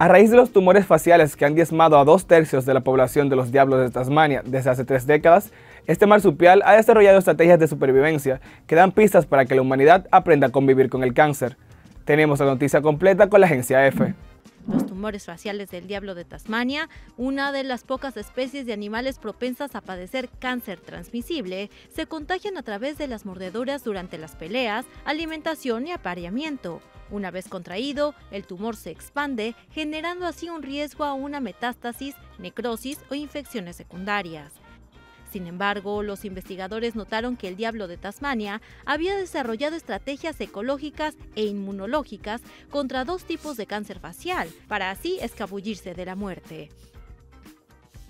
A raíz de los tumores faciales que han diezmado a dos tercios de la población de los diablos de Tasmania desde hace tres décadas, este marsupial ha desarrollado estrategias de supervivencia que dan pistas para que la humanidad aprenda a convivir con el cáncer. Tenemos la noticia completa con la agencia EFE. Los tumores faciales del diablo de Tasmania, una de las pocas especies de animales propensas a padecer cáncer transmisible, se contagian a través de las mordeduras durante las peleas, alimentación y apareamiento. Una vez contraído, el tumor se expande, generando así un riesgo a una metástasis, necrosis o infecciones secundarias. Sin embargo, los investigadores notaron que el diablo de Tasmania había desarrollado estrategias ecológicas e inmunológicas contra dos tipos de cáncer facial, para así escabullirse de la muerte.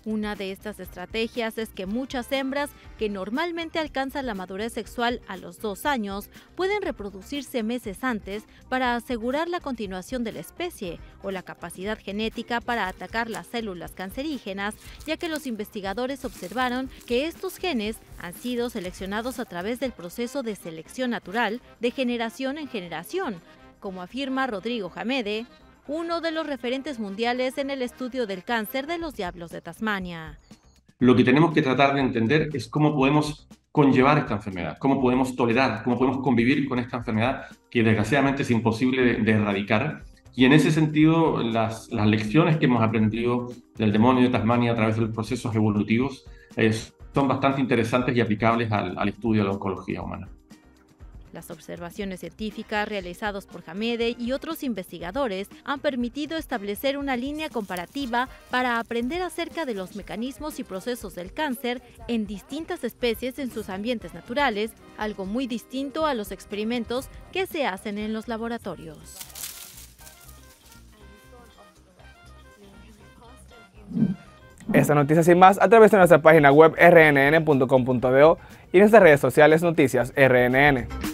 Una de estas estrategias es que muchas hembras que normalmente alcanzan la madurez sexual a los dos años pueden reproducirse meses antes para asegurar la continuación de la especie o la capacidad genética para atacar las células cancerígenas, ya que los investigadores observaron que estos genes han sido seleccionados a través del proceso de selección natural de generación en generación, como afirma Rodrigo Jamede, uno de los referentes mundiales en el estudio del cáncer de los diablos de Tasmania. Lo que tenemos que tratar de entender es cómo podemos conllevar esta enfermedad, cómo podemos tolerar, cómo podemos convivir con esta enfermedad que desgraciadamente es imposible de, erradicar. Y en ese sentido, las, lecciones que hemos aprendido del demonio de Tasmania a través de los procesos evolutivos son bastante interesantes y aplicables al, al estudio de la oncología humana. Las observaciones científicas realizadas por Hamede y otros investigadores han permitido establecer una línea comparativa para aprender acerca de los mecanismos y procesos del cáncer en distintas especies en sus ambientes naturales, algo muy distinto a los experimentos que se hacen en los laboratorios. Esta noticia sin más a través de nuestra página web rnn.com.do y nuestras redes sociales Noticias RNN.